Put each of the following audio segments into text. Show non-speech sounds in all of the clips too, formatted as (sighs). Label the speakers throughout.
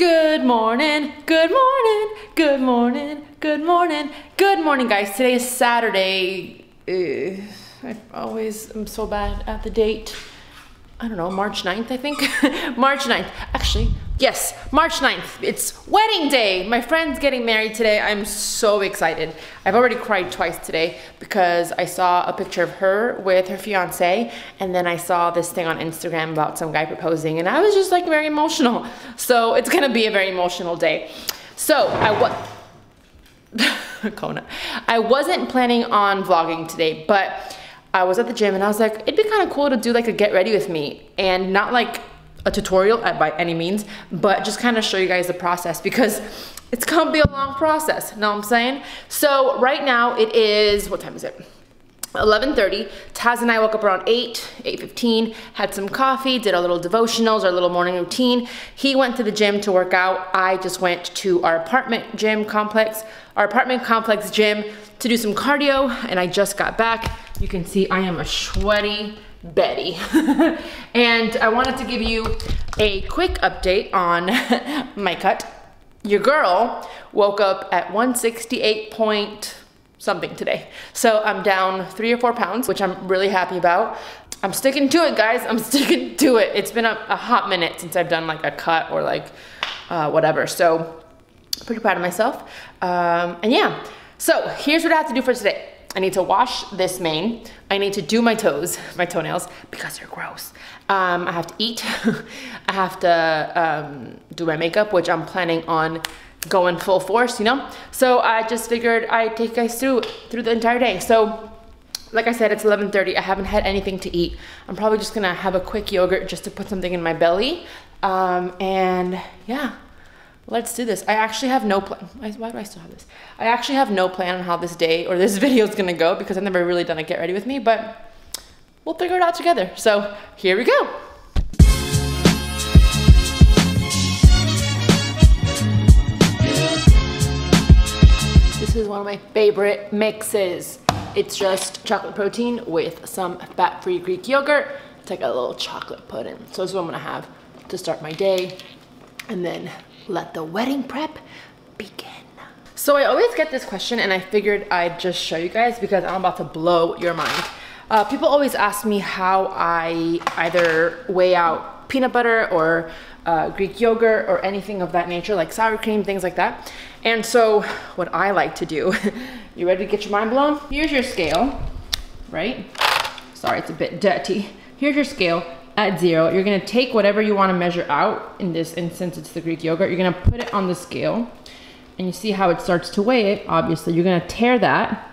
Speaker 1: Good morning, good morning, good morning, good morning, good morning, guys. Today is Saturday. I always am so bad at the date. I don't know, March 9th, I think. (laughs) March 9th. Actually, yes, March 9th. It's wedding day. My friend's getting married today. I'm so excited. I've already cried twice today because I saw a picture of her with her fiance and then I saw this thing on Instagram about some guy proposing and I was just like very emotional. So it's gonna be a very emotional day. So I was, (laughs) Kona. I wasn't planning on vlogging today, but I was at the gym and I was like, it'd be kind of cool to do like a get ready with me and not like a tutorial by any means, but just kind of show you guys the process because it's gonna be a long process, know what I'm saying? So right now it is, what time is it? 11.30, Taz and I woke up around 8, 8.15, had some coffee, did our little devotionals, our little morning routine. He went to the gym to work out. I just went to our apartment gym complex, our apartment complex gym to do some cardio, and I just got back. You can see I am a sweaty Betty. (laughs) and I wanted to give you a quick update on (laughs) my cut. Your girl woke up at 168 point something today. So I'm down three or four pounds, which I'm really happy about. I'm sticking to it, guys. I'm (laughs) sticking to it. It's been a, a hot minute since I've done like a cut or like uh, whatever. So pretty proud of myself. Um, and yeah, so here's what I have to do for today. I need to wash this mane. I need to do my toes, (laughs) my toenails, because they're gross. Um, I have to eat. (laughs) I have to um, do my makeup, which I'm planning on going full force, you know? So I just figured I'd take guys through, through the entire day. So like I said, it's 11.30. I haven't had anything to eat. I'm probably just gonna have a quick yogurt just to put something in my belly. Um, and yeah, let's do this. I actually have no plan. Why do I still have this? I actually have no plan on how this day or this (laughs) video is gonna go because I've never really done a get ready with me, but we'll figure it out together. So here we go. This is one of my favorite mixes. It's just chocolate protein with some fat-free Greek yogurt. It's like a little chocolate pudding. So this is what I'm gonna have to start my day. And then let the wedding prep begin. So I always get this question and I figured I'd just show you guys because I'm about to blow your mind. Uh, people always ask me how I either weigh out peanut butter or uh, Greek yogurt or anything of that nature, like sour cream, things like that. And so what I like to do, (laughs) you ready to get your mind blown? Here's your scale, right? Sorry, it's a bit dirty. Here's your scale at zero. You're gonna take whatever you wanna measure out. In this instance, it's the Greek yogurt. You're gonna put it on the scale and you see how it starts to weigh it, obviously. You're gonna tare that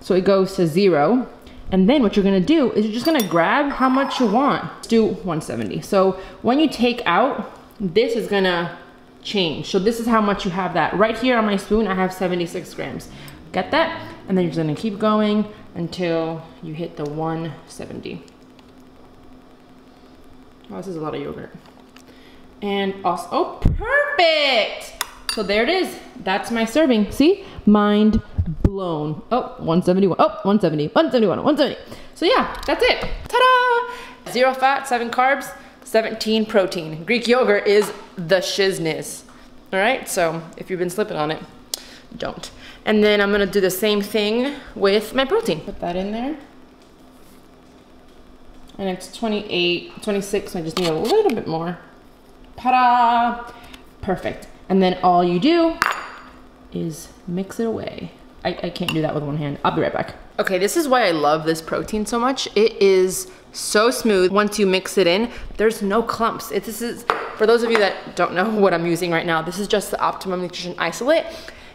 Speaker 1: so it goes to zero. And then what you're gonna do is you're just gonna grab how much you want. Let's do 170. So when you take out, this is gonna change. So this is how much you have that. Right here on my spoon, I have 76 grams. Get that? And then you're just gonna keep going until you hit the 170. Oh, this is a lot of yogurt. And also, oh, perfect! So there it is. That's my serving. See? Mind blown. Oh, 171. Oh, 170. 171. 170. So yeah, that's it. Ta-da! Zero fat, seven carbs, 17 protein. Greek yogurt is the shizness. All right, so if you've been slipping on it, don't. And then I'm gonna do the same thing with my protein. Put that in there. And it's 28, 26, I just need a little bit more. Ta-da! Perfect. And then all you do is mix it away. I, I can't do that with one hand. I'll be right back. Okay, this is why I love this protein so much. It is so smooth. Once you mix it in, there's no clumps. It, this is, for those of you that don't know (laughs) what I'm using right now, this is just the Optimum Nutrition Isolate.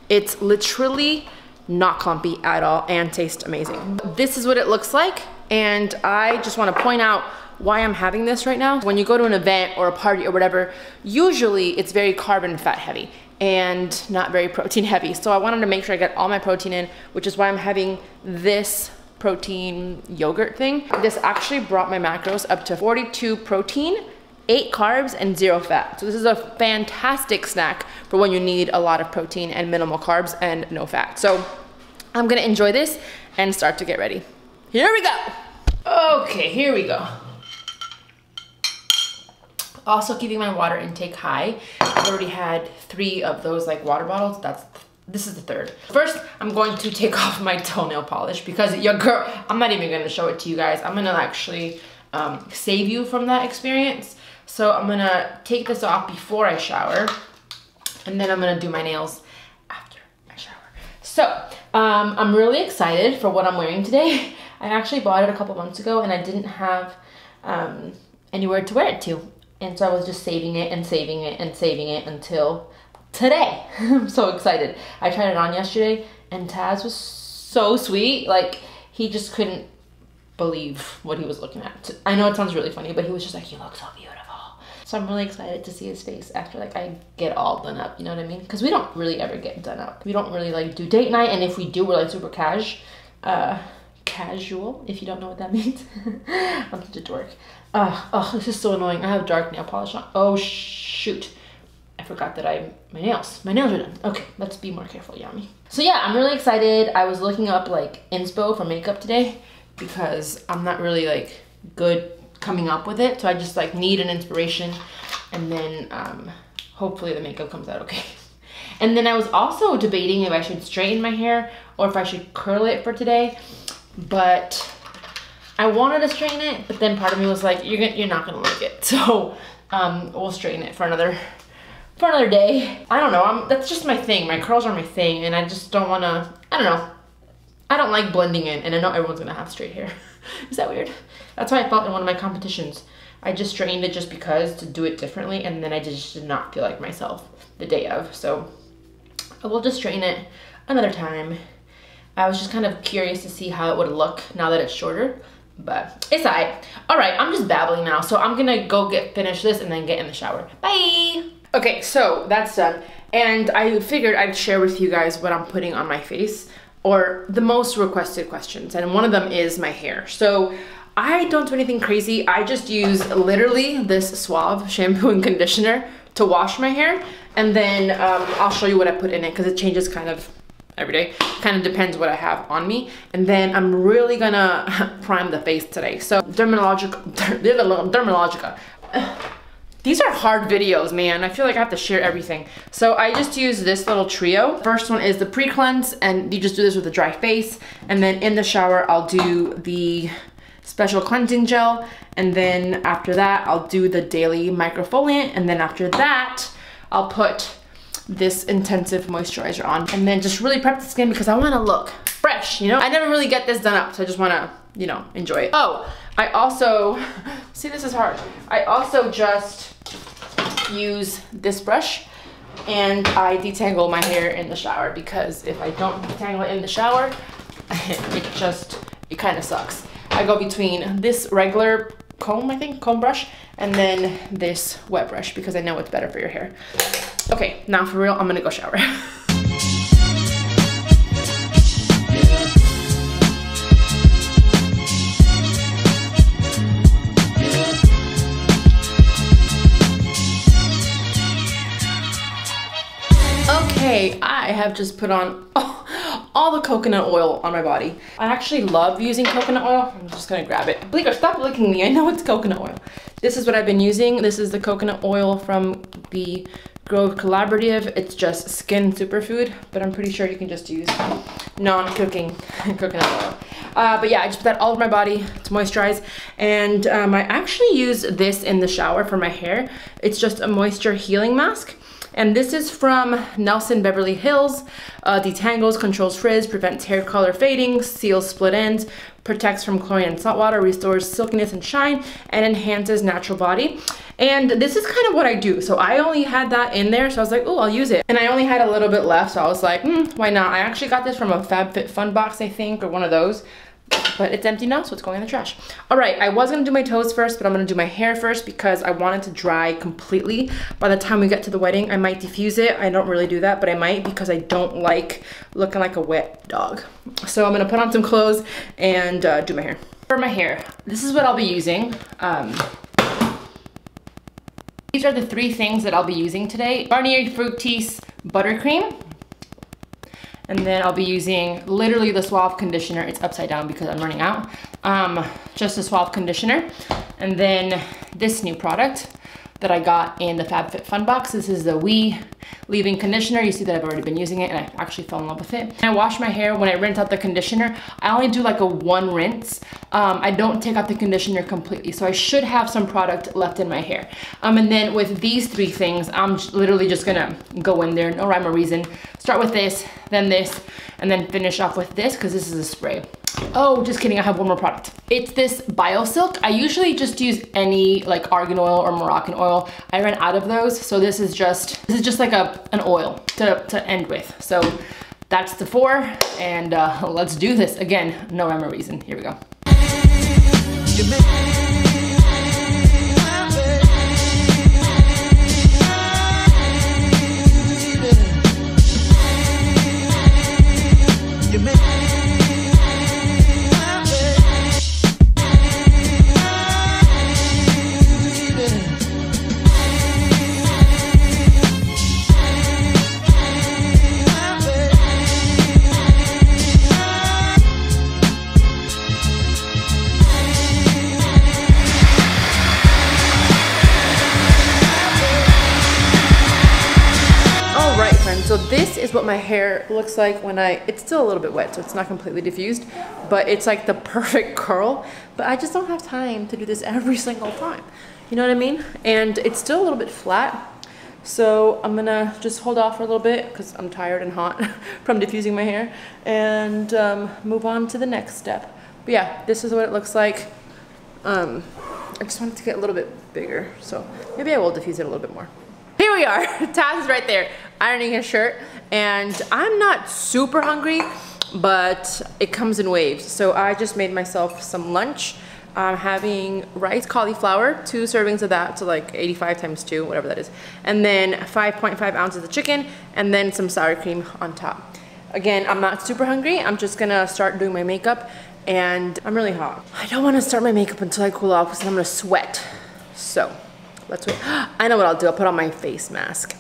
Speaker 1: It's literally not clumpy at all and tastes amazing. This is what it looks like. And I just wanna point out why I'm having this right now. When you go to an event or a party or whatever, usually it's very carbon fat heavy and not very protein heavy. So I wanted to make sure I get all my protein in, which is why I'm having this protein yogurt thing. This actually brought my macros up to 42 protein, eight carbs, and zero fat. So this is a fantastic snack for when you need a lot of protein and minimal carbs and no fat. So I'm gonna enjoy this and start to get ready. Here we go. Okay, here we go. Also keeping my water intake high. I've already had three of those like water bottles. That's this is the third. First, I'm going to take (laughs) off my toenail polish because your girl, I'm not even gonna show it to you guys. I'm gonna actually um, save you from that experience. So I'm gonna take this off before I shower and then I'm gonna do my nails after I shower. So um, I'm really excited for what I'm wearing today. (laughs) I actually bought it a couple months ago and I didn't have um, anywhere to wear it to. And so I was just saving it and saving it and saving it until today. (laughs) I'm so excited. I tried it on yesterday and Taz was so sweet. Like he just couldn't believe what he was looking at. I know it sounds really funny, but he was just like, you look so beautiful. So I'm really excited to see his face after like I get all done up, you know what I mean? Because we don't really ever get done up. We don't really like do date night, and if we do, we're like super cash, uh, casual, if you don't know what that (laughs) means. I'm such a dork. Uh, oh, this is so annoying. I have dark nail polish on. Oh, shoot. I forgot that I, my nails, my nails are done. Okay, let's be more careful, Yami. So yeah, I'm really excited. I was looking up like inspo for makeup today because I'm not really like good coming up with it. So I just like need an inspiration and then um, hopefully the makeup comes out okay. (laughs) And then I was also debating if I should straighten my hair or if I should curl it for today. But I wanted to straighten it, but then part of me was like, you're, gonna, you're not gonna like it. (laughs) So um, we'll straighten it for another for another day. I don't know, I'm, that's just my thing. My curls are my thing and I just don't wanna, I don't know. I don't like blending in and I know everyone's gonna have straight hair. (laughs) Is that weird? That's why I felt in one of my competitions. I just straightened it just because to do it differently and then I just did not feel like myself the day of. So I will just straighten it another time. I was just kind of curious to see how it would look now that it's shorter, but it's alright. All right, I'm just babbling now, so I'm gonna go get finish this and then get in the shower. Bye! Okay, so that's done. And I figured I'd share with you guys what I'm putting on my face or the most requested questions. And one of them is my hair. So I don't do anything crazy. I just use literally this Suave shampoo and conditioner to wash my hair. And then um, I'll show you what I put in it because it changes kind of every day. Kind of depends what I have on me. And then I'm really gonna (laughs) prime the face today. So Dermalogica, (laughs) Dermalogica. (sighs) These are hard videos, man. I feel like I have to share everything. So I just use this little trio. First one is the pre-cleanse, and you just do this with a dry face. And then in the shower, I'll do the special cleansing gel. And then after that, I'll do the daily microfoliant. And then after that, I'll put this intensive moisturizer on. And then just really prep the skin because I wanna look fresh, you know? I never really get this done up, so I just wanna, you know, enjoy it. Oh, I also, (laughs) see this is hard. I also just use this brush and I detangle my hair in the shower because if I don't detangle it in the shower, (laughs) it just, it kind of sucks. I go between this regular comb, I think, comb brush, and then this wet brush because I know it's better for your hair. Okay, now for real, I'm gonna go shower. (laughs) Okay, I have just put on oh, all the coconut oil on my body. I actually love using coconut oil. I'm just gonna grab it. Bleaker, stop licking me. I know it's coconut oil. This is what I've been using. This is the coconut oil from the Grove Collaborative. It's just skin superfood, but I'm pretty sure you can just use non-cooking (laughs) coconut oil. Uh, but yeah, I just put that all over my body to moisturize. And um, I actually use this in the shower for my hair. It's just a moisture healing mask. And this is from Nelson Beverly Hills. Uh, detangles, controls frizz, prevents hair color fading, seals split ends, protects from chlorine and salt water, restores silkiness and shine, and enhances natural body. And this is kind of what I do. So I only had that in there, so I was like, oh, I'll use it. And I only had a little bit left, so I was like, hmm, why not? I actually got this from a FabFitFun box, I think, or one of those but it's empty now, so it's going in the trash. All right, I was gonna do my toes first, but I'm gonna do my hair first because I want it to dry completely. By the time we get to the wedding, I might diffuse it. I don't really do that, but I might because I don't like looking like a wet dog. So I'm gonna put on some clothes and uh, do my hair. For my hair, this is what I'll be using. Um, these are the three things that I'll be using today. Garnier Fructis Buttercream, and then I'll be using literally the Suave conditioner. It's upside down because I'm running out. Um, just a Suave conditioner. And then this new product, that I got in the FabFitFun box. This is the Ouai leave-in conditioner. You see that I've already been using it and I actually fell in love with it. I wash my hair, when I rinse out the conditioner, I only do like a one rinse. Um, I don't take out the conditioner completely, so I should have some product left in my hair. Um, and then with these three things, I'm literally just gonna go in there, no rhyme or reason. Start with this, then this, and then finish off with this, because this is a spray. Oh, just kidding, I have one more product. It's this BioSilk. I usually just use any like argan oil or Moroccan oil. I ran out of those, so this is just, this is just like a an oil to, to end with. So that's the four, and uh, (laughs) let's do this. Again, no or reason, here we go. Is what my hair looks like when I, it's still a little bit wet, so it's not completely diffused, but it's like the (laughs) perfect curl. But I just don't have time to do this every (laughs) single time. You know what I mean? And it's still a little bit flat. So I'm gonna just hold off for a little bit because I'm tired and hot (laughs) from diffusing my hair and um, move on to the next step. But yeah, this is what it looks like. Um, I just wanted to get a little bit bigger. So maybe I will diffuse it a little bit more. Here we are, Taz is right there ironing his shirt and I'm not super hungry, but it comes in waves. So I just made myself some lunch. I'm having rice cauliflower, two servings of that, so like 85 times two, whatever that is. And then 5.5 ounces of chicken, and then some sour cream on top. Again, I'm not super hungry. I'm just gonna start doing my makeup, and I'm really hot. I don't wanna start my makeup until I cool off because I'm gonna sweat. So, let's wait. (gasps) I know what I'll do. I'll put on my face mask.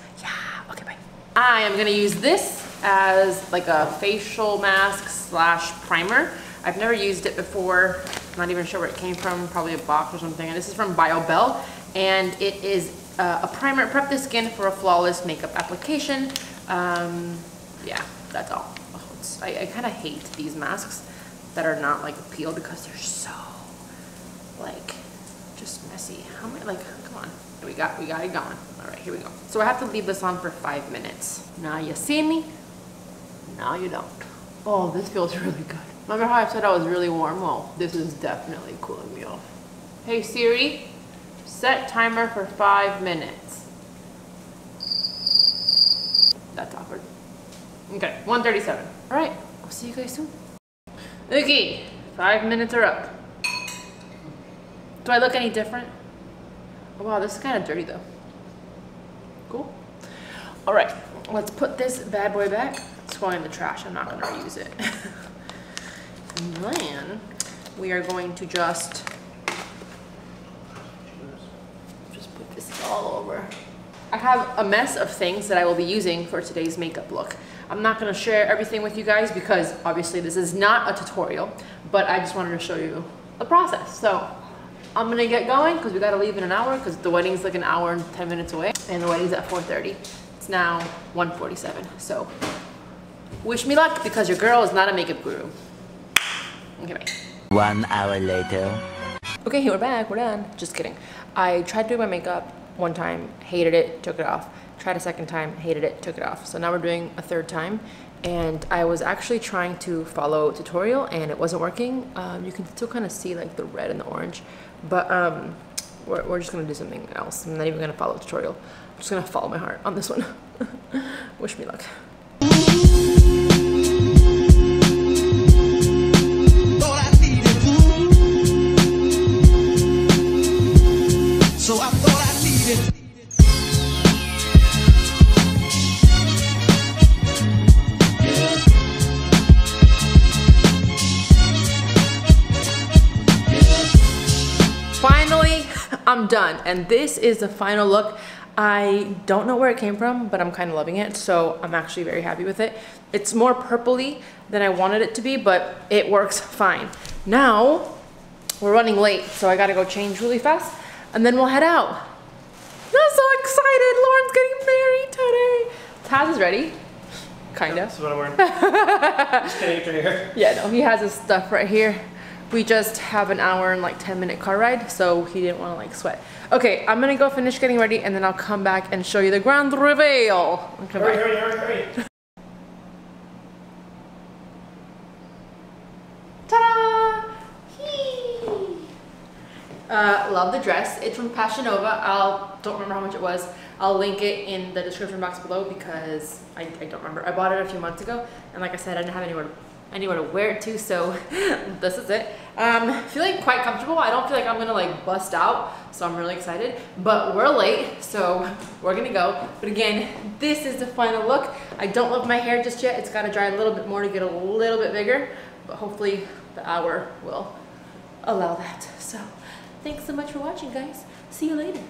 Speaker 1: I am gonna use this as like a facial mask slash primer. I've never used it before. I'm not even sure where it came from, probably a box or something. And this is from BioBell, and it is uh, a primer, prep the skin for a flawless makeup application. Um, yeah, that's all. Oh, I, I kind of hate these masks that are not like peeled because they're so like just messy. How am I like, come on. We got, we got it going. All right, here we go. So I have to leave this on for five minutes. Now you see me, now you don't. Oh, this feels (laughs) really good. Remember how I said I was really warm? Well, this is definitely cooling me off. Hey Siri, set timer for five minutes. That's awkward. Okay, 137. All right, I'll see you guys soon. Okay, five minutes are up. Do I look any different? Oh, wow, this is kind of dirty though. Cool. All right, let's put this bad boy back. It's going in the trash. I'm not going to reuse it. (laughs) and then we are going to just just put this all over. I have a mess of things that I will be using for today's makeup look. I'm not going to share everything with you guys because obviously this is not a tutorial, but I just wanted to show you the process. So I'm gonna get going because we gotta leave in an hour because the wedding's like an hour and 10 minutes away and the wedding's at 4.30. It's now 1.47, so wish me luck because your girl is not a makeup guru. Okay, bye.
Speaker 2: One hour later.
Speaker 1: Okay, we're back, we're done. Just kidding. I tried doing my makeup one time, hated it, took it off. Tried a second time, hated it, took it off. So now we're doing a third time and I was actually trying to follow tutorial and it wasn't working. Um, you can still kind of see like the red and the orange, but um, we're, we're just gonna do something else. I'm not even gonna follow tutorial. I'm just gonna follow my heart on this one. (laughs) Wish me luck. I'm done. And this is the final look. I don't know where it came from, but I'm kind of loving it. So I'm actually very happy with it. It's more purpley than I wanted it to be, but it works (laughs) fine. Now, we're running late, so I gotta go change really fast, and then we'll head out. I'm so excited. Lauren's getting married today. Taz is ready. Kinda.
Speaker 3: What I'm wearing. (laughs) Just kidding, right here.
Speaker 1: Yeah, no, he has his stuff right here. We just have an hour and like 10 minute car ride, so he didn't want to like sweat. Okay, I'm gonna go finish getting ready and then I'll come back and show you the grand reveal. Okay,
Speaker 3: Hurry, hurry, hurry, hurry.
Speaker 1: Ta-da! Uh, love the dress. It's from Fashion Nova. I'll don't remember how much it was. I'll link it in the description box below because I, I don't remember. I bought it a few months ago, and like I said, I didn't have anywhere to, anywhere to wear it to, so (laughs) this is it. Um, feeling quite comfortable. I don't feel like I'm gonna like bust out, so I'm really excited. But we're late, so (laughs) we're gonna go. But again, this is the final look. I don't love my hair just yet. It's gotta dry a little bit more to get a little bit bigger, but hopefully the hour will allow that. So thanks so much for watching, guys. See you later.